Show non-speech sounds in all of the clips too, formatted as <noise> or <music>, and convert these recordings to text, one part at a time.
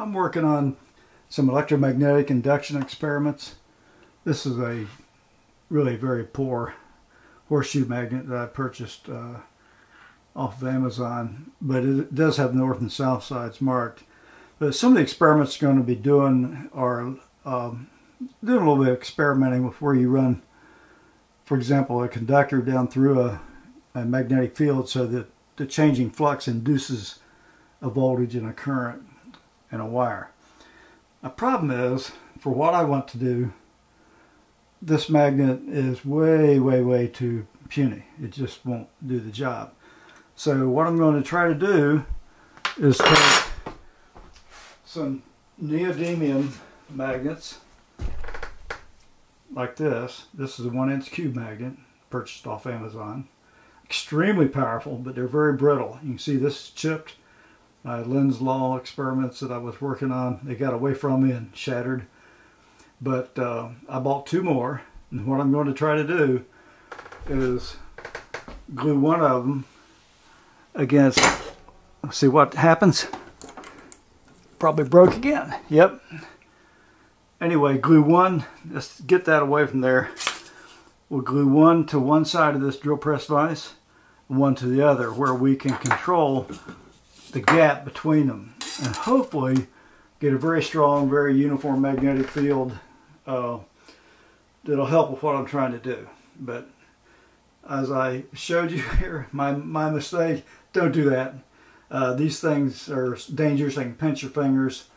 I'm working on some electromagnetic induction experiments. This is a really very poor horseshoe magnet that I purchased uh, off of Amazon, but it does have north and south sides marked. But some of the experiments I'm going to be doing are um, doing a little bit of experimenting with where you run, for example, a conductor down through a, a magnetic field so that the changing flux induces a voltage and a current in a wire. The problem is, for what I want to do, this magnet is way, way, way too puny. It just won't do the job. So what I'm going to try to do is take some neodymium magnets like this. This is a one inch cube magnet purchased off Amazon. Extremely powerful, but they're very brittle. You can see this is chipped. My Lenz's Law experiments that I was working on, they got away from me and shattered. But uh, I bought two more. And what I'm going to try to do is glue one of them against, see what happens. Probably broke again. Yep. Anyway, glue one, let's get that away from there. We'll glue one to one side of this drill press vise, one to the other, where we can control the gap between them. And hopefully get a very strong, very uniform magnetic field uh, that'll help with what I'm trying to do. But as I showed you <laughs> here, my, my mistake, don't do that. Uh, these things are dangerous. They can pinch your fingers.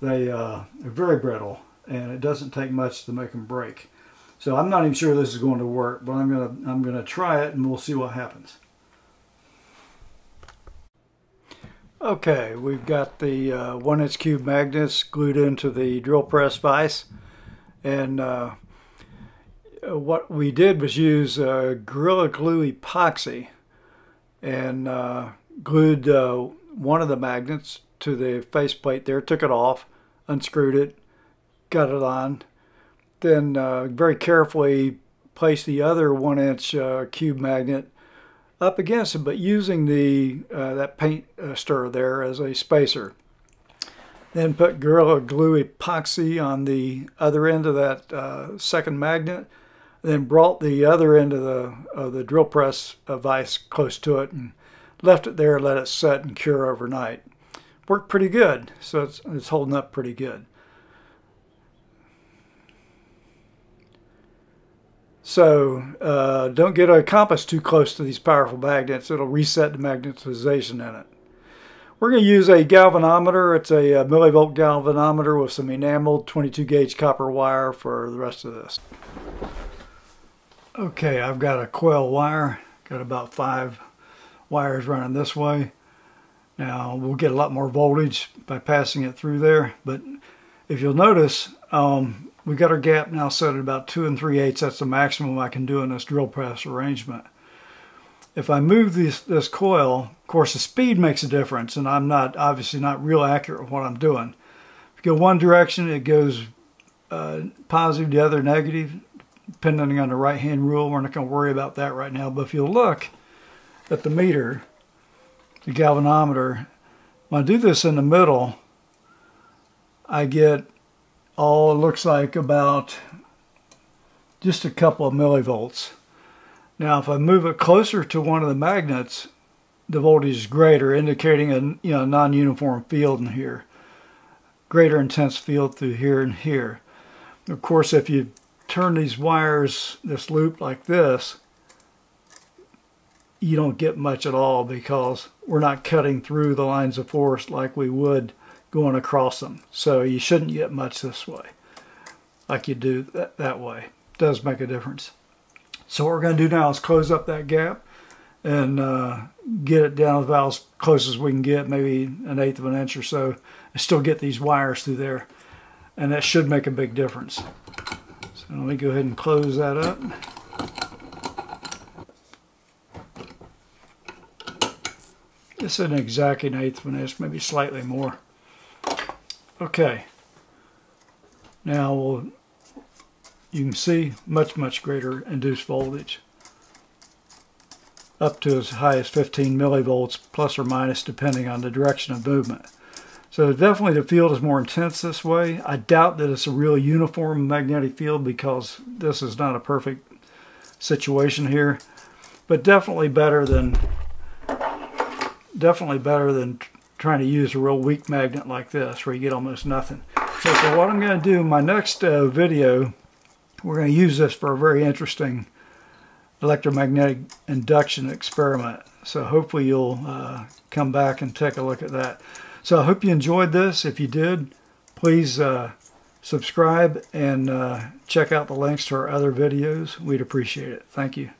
They uh, are very brittle and it doesn't take much to make them break. So I'm not even sure this is going to work, but I'm to I'm to try it and we'll see what happens. Okay, we've got the uh, one inch cube magnets glued into the drill press vise, and uh, what we did was use uh, Gorilla Glue epoxy and uh, glued uh, one of the magnets to the faceplate there, took it off, unscrewed it, got it on. Then uh, very carefully placed the other one inch uh, cube magnet up against it, but using the uh, that paint uh, stir there as a spacer. Then put Gorilla Glue epoxy on the other end of that uh, second magnet. Then brought the other end of the of the drill press vise close to it and left it there, let it set and cure overnight. Worked pretty good, so it's, it's holding up pretty good. So uh, don't get a compass too close to these powerful magnets. It'll reset the magnetization in it. We're going to use a galvanometer. It's a, a millivolt galvanometer with some enameled 22 gauge copper wire for the rest of this. Okay, I've got a coil wire. Got about five wires running this way. Now we'll get a lot more voltage by passing it through there. But if you'll notice, um, we got our gap now set at about two and three eighths. That's the maximum I can do in this drill press arrangement. If I move this, this coil, of course the speed makes a difference and I'm not obviously not real accurate with what I'm doing. If you go one direction, it goes uh, positive, the other negative, depending on the right hand rule. We're not going to worry about that right now. But if you look at the meter, the galvanometer, when I do this in the middle, I get all it looks like about just a couple of millivolts. Now if I move it closer to one of the magnets, the voltage is greater, indicating a you know non-uniform field in here. Greater intense field through here and here. Of course, if you turn these wires, this loop like this, you don't get much at all because we're not cutting through the lines of force like we would going across them. So you shouldn't get much this way like you do that, that way. It does make a difference. So what we're going to do now is close up that gap and uh, get it down about as close as we can get, maybe an eighth of an inch or so, and still get these wires through there. And that should make a big difference. So let me go ahead and close that up. This isn't exactly an eighth of an inch, maybe slightly more. Okay. Now we'll, you can see much, much greater induced voltage. Up to as high as 15 millivolts plus or minus depending on the direction of movement. So definitely the field is more intense this way. I doubt that it's a real uniform magnetic field because this is not a perfect situation here. But definitely better than definitely better than trying to use a real weak magnet like this where you get almost nothing. So, what I'm going to do in my next uh, video, we're going to use this for a very interesting electromagnetic induction experiment. So hopefully you'll uh, come back and take a look at that. So I hope you enjoyed this. If you did, please uh, subscribe and uh, check out the links to our other videos. We'd appreciate it. Thank you.